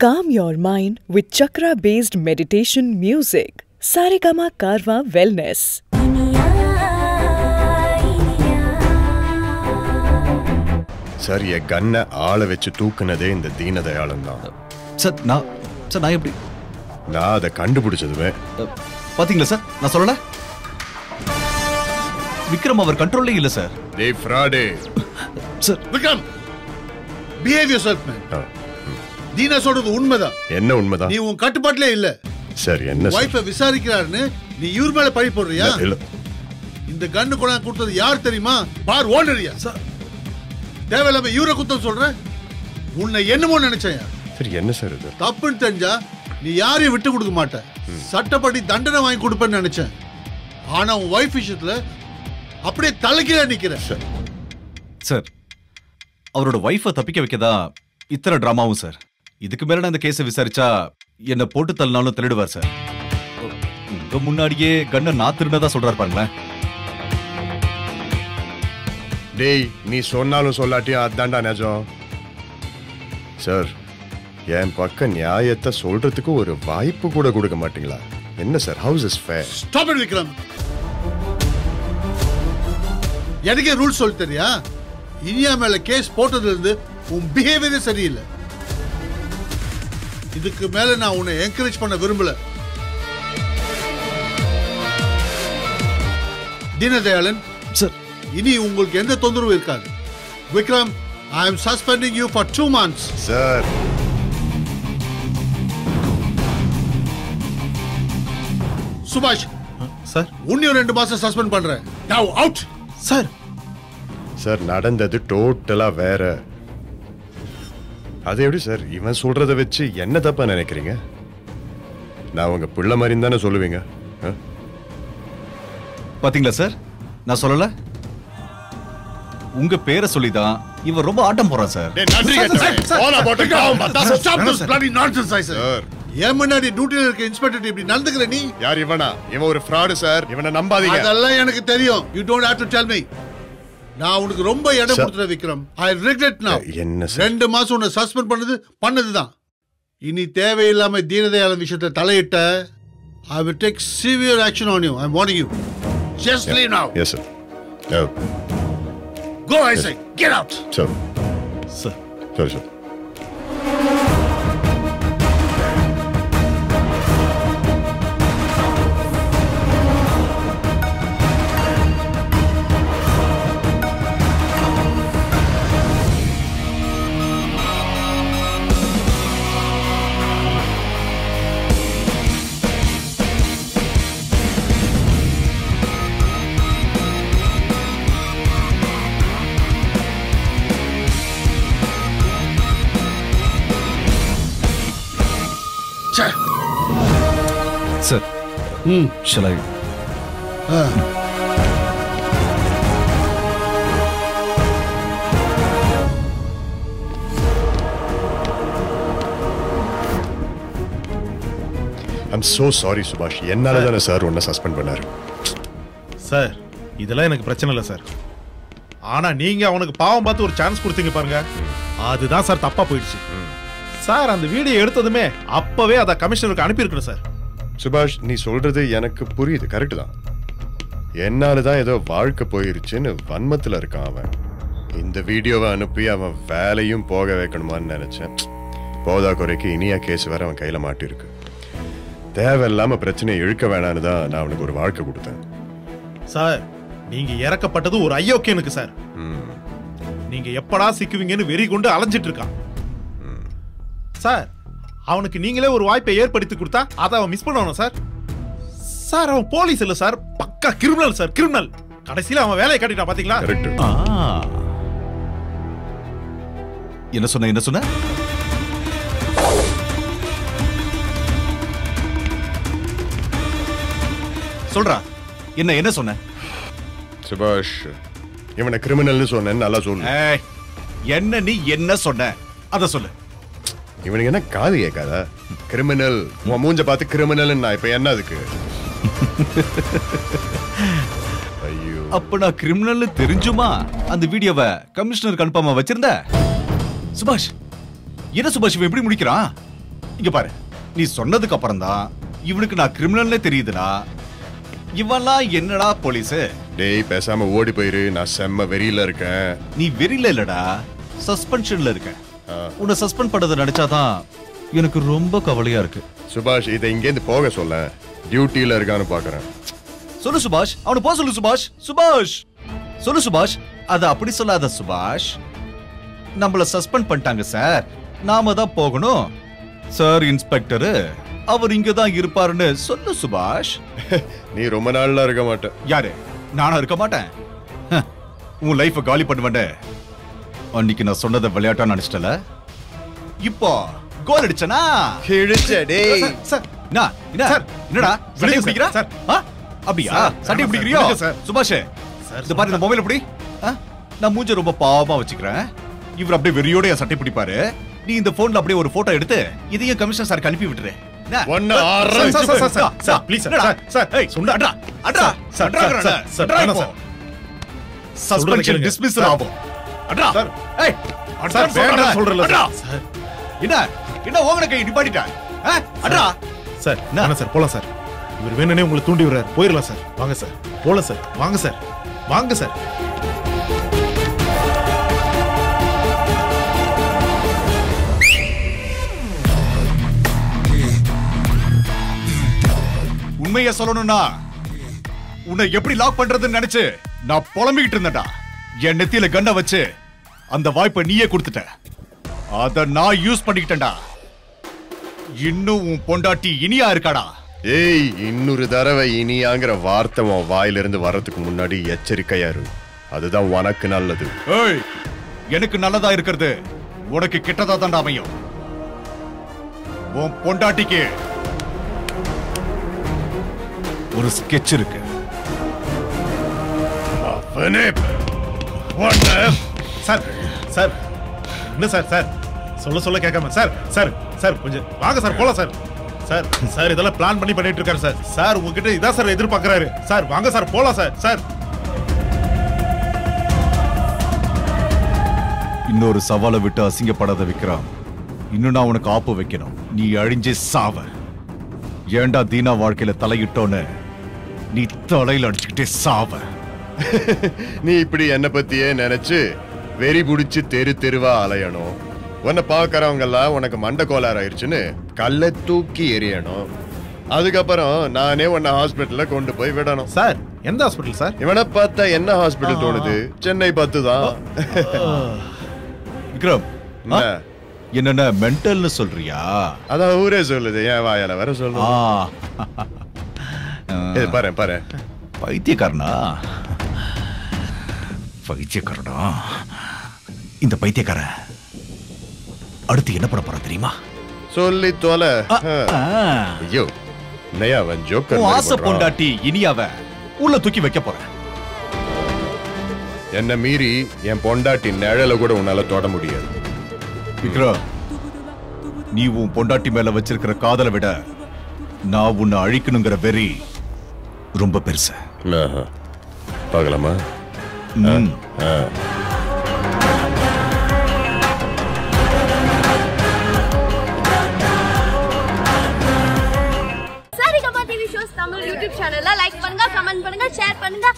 Calm your mind with chakra based meditation music. Saregama Karwa Wellness. Sir என் கண்ணை ஆளை வச்சு தூக்குனதே இந்த தீனதயாளன் தான் சார் நான் சார் நான் எப்படி நான் அதை கண்டுபிடிச்சதுமே அஹ், பாத்தீங்களா சார் நான் சொல்லல விக்ரம் அவர் கண்ட்ரோல்லே இல்ல சார் டேய் ஃப்ராடே sir Vikram behave yourself man Deena சொல்றது உண்மைதான். என்ன உண்மைதான் நீ உன் கட்டுப்பாட்டிலே இல்ல. சார் என்ன சார்? வைஃப விசாரிக்கிறாருன்னு நீ இவர் மேல பழி போடுறியா? இல்ல, இந்த கண்ணு கொண்டாந்து கொடுத்தது யார் தெரியுமா? பார் ஓனரியா தேவையில்லாம இவரை குத்தம் சொல்ற? உன்னை என்னமோ நினைச்சேன் சரி என்ன சார் இது? தப்புன்னு தெரிஞ்சா நீ யாரையும் விட்டு கொடுக்க மாட்ட. சட்டப்படி தண்டனை வாங்கி கொடுப்பேன்னு நினைச்சேன். ஆனா உன் வைஃப் விஷயத்துல அப்படியே தலைக்கீழ நிக்கிற. சார். சார் அவரோட ஒய்ஃபை தப்பிக்க வைக்கதா இத்தனை டிராமாவும் சார்? இதுக்கு மேல நான் இந்த கேஸை விசாரிச்சா என்ன போட்டு தள்ளினாலும் திருடுவார் சார். உங்க முன்னாடியே கண்ணை நான் திருடதா சொல்றாரு பாருங்களேன். டேய் நீ சொன்னாலும் சொல்லாட்டியும் அதான்டா நிஜம். சார் என் பக்கம் நியாயத்தை சொல்றதுக்கு ஒரு வாய்ப்பு கூட கொடுக்க மாட்டீங்களா? என்ன sir how's is fair stop it Vikram. எனக்கே ரூல் சொல்லி தெரியா இனியா மேல கேஸ் போட்டதுல இருந்து உன் பிஹேவியரே சரியில்லை. இதுக்கு மேல நான் உன்னை என்கரேஜ் பண்ண விரும்பல. தீனதயாளன் சார் இனி உங்களுக்கு எந்த தொந்தரவும் இருக்காது. Vikram I am suspending you for two months sir சுபாஷ் சார் உன்னையும் ரெண்டு மாசம் சஸ்பெண்ட் பண்றேன். நவ் அவுட் சார் சார் நடந்தது டோட்டலா வேற. அது எப்படி சார் இவன் சொல்றத வச்சு என்ன தப்பா நினைக்கிறீங்க? நான் உங்க பிள்ளை மாதிரி தானே சொல்லுவீங்க. ஆ? பாத்தீங்களா சார்? நான் சொல்லல? உங்க பேரை சொல்லிதான் இவன் ரொம்ப ஆட்டம் போறான் சார். ஏன் முன்னாடி டியூட்டில இருக்க இன்ஸ்பெக்டர் இப்படி நடந்துக்கிற நீ? யார் இவனா? இவன் ஒரு ஃப்ராடு சார். இவனை நம்பாதீங்க. அதெல்லாம் எனக்கு தெரியும். You don't have to tell me நான் உனக்கு ரொம்ப இடம். கொடுத்துறேன் விக்ரம். ஐ ரிக்ரெட் நவ என்ன ரெண்டு மாசம் உன்னை சஸ்பெண்ட் பண்ணது பண்ணதுதான். இனி தேவையில்லாம தீனதயாளன் விஷயத்தை தலையிட்ட I will take severe action on you I warning you just leave now yes sir go I say get out sir sir சரி sir sir shall I I'm so sorry சுபாஷ் என்னால தானே சார் உன்னை suspend பண்ணாரு? Sir இதெல்லாம் எனக்கு பிரச்சனை இல்லை சார் ஆனா நீங்க அவனுக்கு பாவம் பார்த்து ஒரு சான்ஸ் கொடுத்தீங்க பாருங்க. அதுதான் சார் தப்பா போயிடுச்சு. சார் அந்த வீடியோ எடுத்ததுமே அப்பவே அதை கமிஷனருக்கு அனுப்பியிருக்கணும் சார் சுபாஷ் நீ சொல்றது எனக்கு புரியுது. கரெக்ட் தான். என்னால தான் ஏதோ வாழ்க்கை போயிருச்சுன்னு வன்மத்துல இருக்கான் அவன். இந்த வீடியோவை அனுப்பி அவன் வேலையும் போக வைக்கணுமான்னு நினைச்சேன். போதா குறைக்கு இனியா கேஸ் வேற அவன் கையில மாட்டிருக்கு தேவையில்லாம பிரச்சனையை இழுக்க வேணான்னு தான் நான் அவனுக்கு ஒரு வாழ்க்கை கொடுத்தேன். சார் நீங்க இறக்கப்பட்டது ஒரு ஐயோக்கியனுக்கு சார். நீங்க எப்படா சிக்குவீங்கன்னு வெறி கொண்டு அலைஞ்சிட்டு இருக்கான். சார் அவனுக்கு நீங்களே ஒரு வாய்ப்பை ஏற்படுத்தி கொடுத்தா அதை அவன் மிஸ் பண்ணணும் சார் சார் அவன் போலீஸ் இல்ல சார் பக்கா கிரிமினல் சார் கிரிமினல் கடைசியில அவன் வேலையை கட்டிட்டான் பாத்தீங்களா? கரெக்ட் ஆ. என்ன சொன்ன என்ன சொன்ன? சொல்றா. என்ன என்ன சொன்ன? சுபாஷ் இவனை கிரிமினல்னு சொன்னேன்னு நல்லா சொல்லு. என்ன நீ என்ன சொன்ன? அத சொல்லு. இவனுக்கு என்ன காது கேட்காதா? கிரிமினல் உன் மூஞ்ச பார்த்து கிரிமினல் நான் இப்ப என்ன அதுக்கு? ஐயோ. அப்ப நான் கிரிமினல் தெரிஞ்சுமா? அந்த வீடியோவை கமிஷனருக்கு அனுப்பாம வச்சிருந்த? சுபாஷ் என்ன சுபாஷ் இவன் எப்படி முடிக்கிறான்? இங்க பாரு நீ சொன்னதுக்கு அப்புறம் தான் இவனுக்கு நான் கிரிமினல்னே தெரியுதுனா இவன்லாம் என்னடா போலீஸ் டேய் பேசாம ஓடி போயிரு நான் செம்ம வெறியில இருக்கேன். நீ வெறியில இல்லடா சஸ்பென்ஷன்ல இருக்க. ஆ. உன்னை சஸ்பெண்ட் பண்ணதை நினைச்சாதான் எனக்கு ரொம்ப கவலையா இருக்கு. சுபாஷ் இதை இங்கேருந்து போக சொல்ல. டியூட்டியில இருக்கான்னு பாக்குறேன். சொல்லு சுபாஷ் அவனை போ சொல்லு சுபாஷ். சுபாஷ்! சொல்லு சுபாஷ் அத அப்படி சொல்லாத சுபாஷ். நம்மள சஸ்பெண்ட் பண்ணிட்டாங்க சார் நாம தான் போகணும். சார் இன்ஸ்பெக்டர் அவர் இங்க தான் இருப்பாருன்னு சொல்லு சுபாஷ். நீ ரொம்ப நாள்ல இருக்க மாட்ட. யாரு? நானா இருக்க மாட்டேன். உன் லைஃப காலி பண்ணுவேன் அன்னைக்கு நான் சொன்னதை விளையாட்டா நினைச்சிட்டல? இப்போ கோல் அடிச்சனா? கிழிச்ச டேய் சார் என்ன சார், என்னடா சட்டை பிடிக்கிறா? சார்? அப்படியா? சார், சட்டை பிடிக்கிறியோ? Sir, sir. சுபாஷ் சார், இந்த பாரு இந்த மொபைல் எப்படி? நான் மூஞ்ச ரொம்ப பாவமா வச்சுக்கிறேன். இவர் அப்படியே வெறியோட என் சட்டை பிடிப்பாரு. நீ இந்த போன்ல அப்படியே ஒரு போட்டோ எடுத்து இதையும் கமிஷனர் சாருக்கு அனுப்பி விட்டுரு. Sir, sir, sir, sir, sir, sir, sir? Sir, sir, sir, sir, sir, sir. Sir. Dismissal sir. ஆகும். அட்ரா. சார். ஏய், அட்ரா. வேண்டாம் சொல்றேன்ல, அட்ரா. சார். என்ன என்ன ஓங்கன கை நிப்பாட்டிட்ட? அட்ரா சார் வேணாம் சார் போலாம் சார் இவர் வேணும்னே உங்களை தூண்டி விடுறாரு போயிடலாம் சார் வாங்க சார் போலாம் சார் வாங்க சார் வாங்க சார் உண்மைய சொல்லணும்னா உன்னை எப்படி லாக் பண்றதுன்னு நினைச்சு நான் புலம்பிக்கிட்டு இருந்தேன்டா என் நெத்தியில கண்ணை வச்சு அந்த வாய்ப்பை நீயே கொடுத்துட்ட. அத நான் யூஸ் பண்ணிக்கிட்டேன்டா. இன்னும் உன் பொண்டாட்டி இனியா இருக்காடா. ஏய் இன்னொரு தடவை இனியாங்கிற வார்த்தை உன் வாயிலிருந்து வர்றதுக்கு முன்னாடி எச்சரிக்கையா இரு. அதுதான் உனக்கு நல்லது. ஏய் எனக்கு நல்லதா இருக்கிறது. உனக்கு கெட்டதா தான்டா அமையும். உன் பொண்டாட்டிக்கு ஒரு ஸ்கெட்ச் இருக்கு. சார் சார் என்ன சார் சார்? சொல்ல சொல்ல கேட்காம. சார் சார் சார் கொஞ்சம் வாங்க சார் போலாம் சார். சார் சார் இதெல்லாம் பிளான் பண்ணி பண்ணிட்டு இருக்காரு சார். சார் உங்ககிட்ட இதான் சார் எதிர்பார்க்கறாரு. சார் வாங்க சார் போலாம் சார் சார். இன்னொரு சவாலை விட்டு அசிங்கப்படாத விக்ரம். இன்னும் நான் உனக்கு ஆப்பு வைக்கணும். நீ அழிஞ்சே சாவ. ஏண்டா தீனா வாழ்க்கையில தலையிட்டோன்னு? நீ தலையில் அடிச்சுக்கிட்டே சாவ. நீ இப்படி என்ன பத்தியே நினைச்சு வெறி புடிச்சு தெரு தெருவா அலையணும். உன்னை பாக்குறவங்க எல்லாம் உனக்கு மண்டை கோளாறு ஆயிருச்சுன்னு கல்லை தூக்கி எறியணும். அதுக்கப்புறம் நானே உன்னை ஹாஸ்பிட்டல்ல கொண்டு போய் விடணும். சார் எந்த ஹாஸ்பிட்டல் சார்? இவனை பார்த்தா என்ன ஹாஸ்பிட்டல் தோணுது? சென்னை பத்து தான். விக்ரம் என்ன? என்னென்ன மென்டல்னு சொல்றியா? அதான் ஊரே சொல்லுது ஏன் வாயால வர ஆ. சொல்லு பாரு பாரு. பைத்தியக்காரனா? பைத்தியக்காரனா இந்த பைத்தியக்காரன் அடுத்து என்ன பண்ண போறான் தெரியுமா? சொல்லி தொலை. ஐயோ என்னையா அவன் ஜோக்கர் ஆசை. பொண்டாட்டி இனியாவ உள்ள தூக்கி வைக்க போறேன் என்னை மீறி என் பொண்டாட்டி நிழல கூட உன்னால தொட முடியாது. நீ உன் பொண்டாட்டி மேல வச்சிருக்கிற காதலை விட நான் உன்னை அழிக்கணுங்கிற வெறி ரொம்ப பெருசு. ஆஹா. Uh, ம். Saregama TV shows Tamil YouTube சேனல்ல லைக் பண்ணுங்க கமெண்ட் பண்ணுங்க ஷேர் பண்ணுங்க